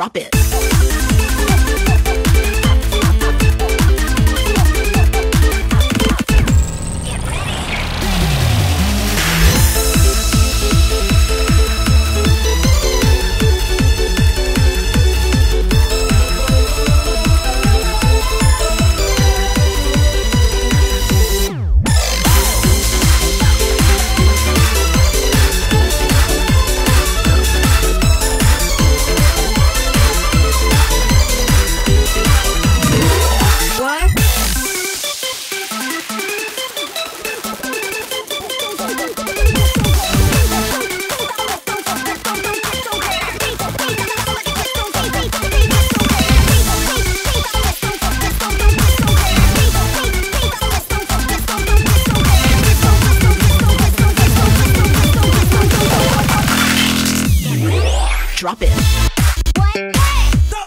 drop it. drop it. What? Hey!